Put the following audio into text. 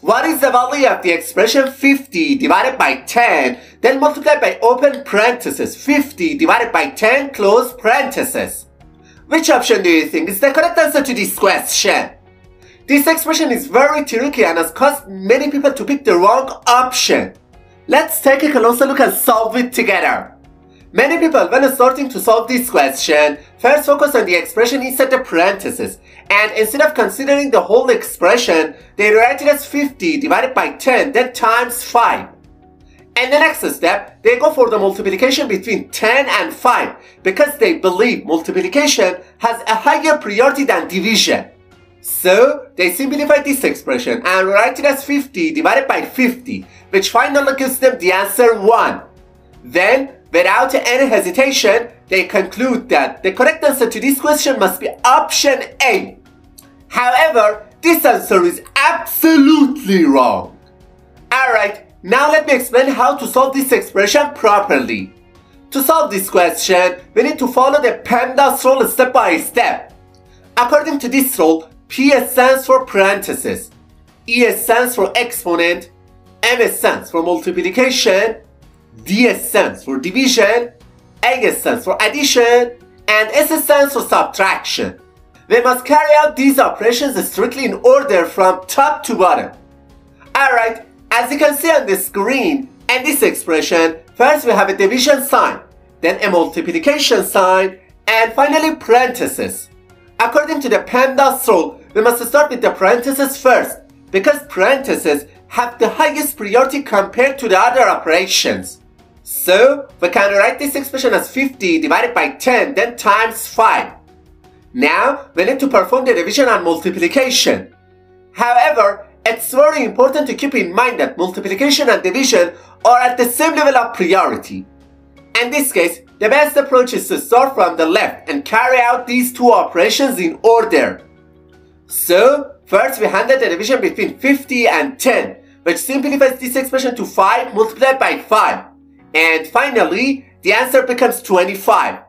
what is the value of the expression 50 divided by 10, then multiplied by open parenthesis 50 divided by 10 close parenthesis. Which option do you think is the correct answer to this question? This expression is very tricky and has caused many people to pick the wrong option. Let's take a closer look and solve it together. Many people, when starting to solve this question, first focus on the expression inside the parentheses, and instead of considering the whole expression, they write it as 50 divided by 10, then times 5. In the next step, they go for the multiplication between 10 and 5, because they believe multiplication has a higher priority than division. So, they simplify this expression and write it as 50 divided by 50, which finally gives them the answer 1. Then, Without any hesitation, they conclude that the correct answer to this question must be option A. However, this answer is absolutely wrong. Alright, now let me explain how to solve this expression properly. To solve this question, we need to follow the PEMDAS rule step by step. According to this rule, P stands for parenthesis, E stands for exponent, M stands for multiplication, D stands for division, A stands for addition, and S stands for subtraction. We must carry out these operations strictly in order from top to bottom. Alright, as you can see on the screen, in this expression, first we have a division sign, then a multiplication sign, and finally parentheses. According to the PEMDAS rule, we must start with the parentheses first, because parentheses have the highest priority compared to the other operations. So, we can write this expression as 50 divided by 10, then times 5. Now, we need to perform the division and multiplication. However, it's very important to keep in mind that multiplication and division are at the same level of priority. In this case, the best approach is to start from the left and carry out these two operations in order. So, first we handle the division between 50 and 10, which simplifies this expression to 5 multiplied by 5. And finally, the answer becomes 25.